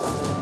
you